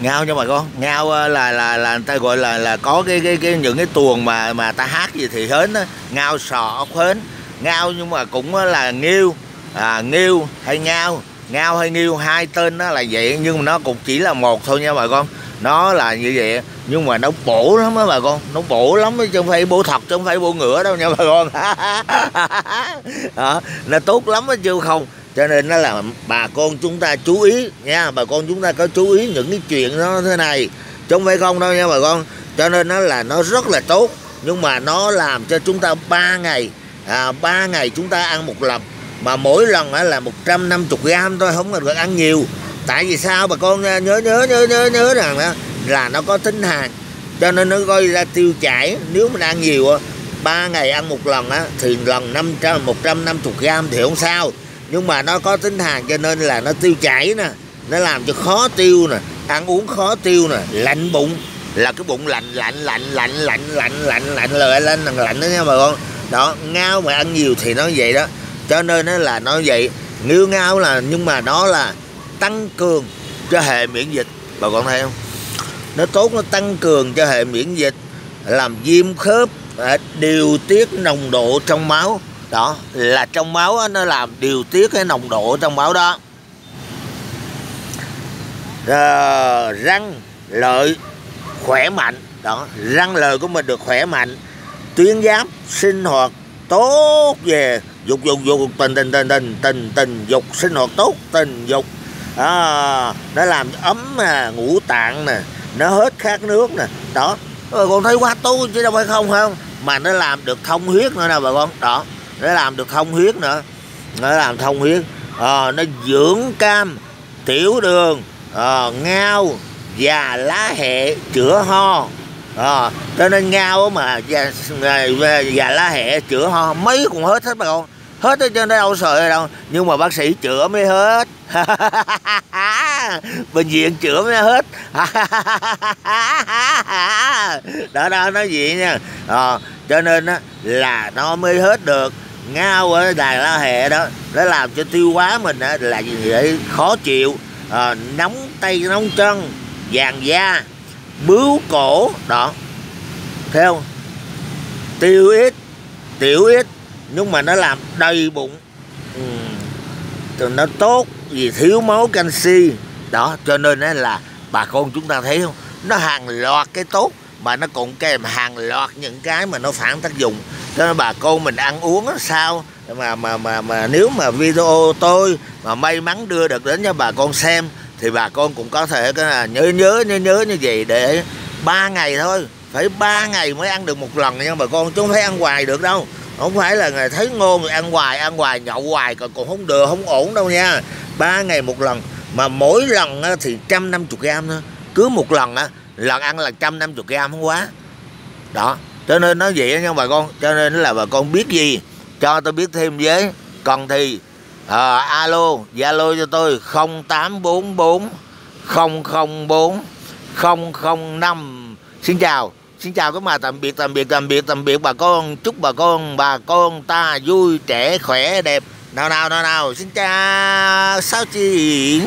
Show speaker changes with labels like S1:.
S1: ngao nha bà con. Ngao ờ, là là là người ta gọi là là có cái cái cái những cái tuồng mà mà ta hát gì thì hến đó ngao sọ hến ngao nhưng mà cũng ờ, là nghiêu à, nghiêu hay ngao. Ngao hay nghiêu hai tên nó là vậy nhưng mà nó cũng chỉ là một thôi nha bà con. Nó là như vậy nhưng mà nó bổ lắm á bà con. Nó bổ lắm chứ không phải bổ thật chứ không phải bổ ngựa đâu nha bà con. À, nó tốt lắm á chứ không cho nên nó là bà con chúng ta chú ý nha. Bà con chúng ta có chú ý những cái chuyện nó thế này. Chứ không phải không đâu nha bà con. Cho nên nó là nó rất là tốt. Nhưng mà nó làm cho chúng ta ba ngày à, 3 ngày chúng ta ăn một lần. Mà mỗi lần là 150 gram thôi không cần ăn nhiều. Tại vì sao bà con nhớ nhớ nhớ nhớ nhớ rằng đó là nó có tính hàng cho nên nó coi ra tiêu chảy. Nếu mình ăn nhiều ba ngày ăn một lần á thì lần 500 150 gram thì không sao nhưng mà nó có tính hàn cho nên là nó tiêu chảy nè nó làm cho khó tiêu nè ăn uống khó tiêu nè lạnh bụng là cái bụng lạnh lạnh lạnh lạnh lạnh lạnh lạnh lạnh lời lên là lạnh đó nha bà con đó ngao mà ăn nhiều thì nó vậy đó cho nên nó là nó vậy nghiêu ngao là nhưng mà nó là tăng cường cho hệ miễn dịch bà con thấy không nó tốt nó tăng cường cho hệ miễn dịch làm viêm khớp điều tiết nồng độ trong máu đó là trong máu nó làm điều tiết cái nồng độ trong máu đó. À, răng lợi khỏe mạnh. Đó răng lời của mình được khỏe mạnh tuyến giáp sinh hoạt tốt về dục dục dục tình tình tình tình tình tình dục sinh hoạt tốt tình dục. À, nó làm ấm nè ngũ tạng nè nó hết khát nước nè. Đó rồi con thấy quá tốt chứ đâu phải không không? Mà nó làm được thông huyết nữa nè bà con. Đó nó làm được thông huyết nữa. Nó làm thông huyết. À, nó dưỡng cam tiểu đường à, ngao và lá hẹ chữa ho. À, cho nên ngao mà và, và, và lá hẹ chữa ho mấy cũng hết hết bà con. Hết hết trên đâu sợ đâu. Nhưng mà bác sĩ chữa mới hết. Bệnh viện chữa mới hết. Đó đó nói gì nha. À, cho nên á là nó mới hết được ngao ở đài la hệ đó nó làm cho tiêu hóa mình là gì vậy? Khó chịu. À, nóng tay nóng chân vàng da bướu cổ đó. Thấy không? Tiêu ít tiểu ít nhưng mà nó làm đầy bụng. Ừ. nó tốt vì thiếu máu canxi. Đó cho nên là bà con chúng ta thấy không? Nó hàng loạt cái tốt mà nó còn kèm hàng loạt những cái mà nó phản tác dụng cho nên bà con mình ăn uống sao? Mà mà mà mà nếu mà video tôi mà may mắn đưa được đến cho bà con xem, thì bà con cũng có thể cái là nhớ nhớ nhớ nhớ như vậy để ba ngày thôi. Phải ba ngày mới ăn được một lần nha bà con chứ không phải ăn hoài được đâu. Không phải là người thấy ngon rồi ăn hoài ăn hoài, nhậu hoài, còn còn không được, không ổn đâu nha. Ba ngày một lần. Mà mỗi lần thì trăm năm chục gram thôi. Cứ một lần á, lần ăn là trăm năm chục gram, không quá. Đó cho nên nó vậy nha bà con cho nên là bà con biết gì? Cho tôi biết thêm với. Còn thì à, alo zalo cho tôi 0844 004 005 xin chào xin chào các bà tạm biệt tạm biệt tạm biệt tạm biệt bà con. Chúc bà con bà con ta vui trẻ khỏe đẹp. Nào nào nào nào xin chào sao chị?